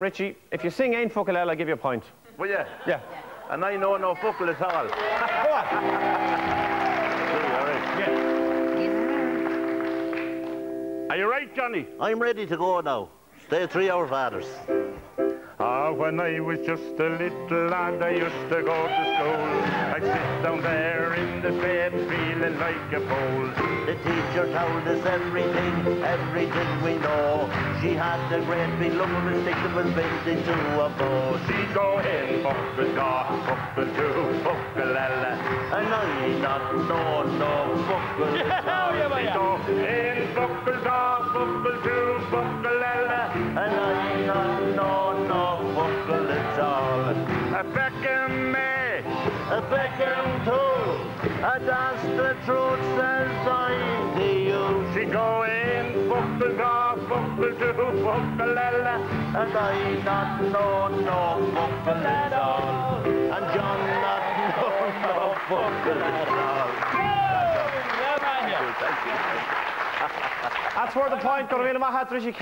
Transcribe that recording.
Richie, if you sing Aon Focal Eile give you a point. Will you? Yeah. And I know no focal at all. Go on. Yeah. Are you right, Johnny? I'm ready to go now. Stay three hour fathers. Ah, when I was just a little lad, I used to go to school. I'd sit down there in the bed, feeling like a fool. The teacher told us everything, everything we know. She had a great big lumber stick that was bent into a bow. She'd go in, buckle da, buckle do, buckle ella. And I not know no focal. Yeah, She'd go in, buckle da, buckle do, buckle ella. And I not know no focal at all. A Beckham me, A Beckham too. A dance the truth says I to you. she'd go in, buckle da, And I not know no focal at all. And John not know no focal at all. That's where the point, Gormina Mahat Richie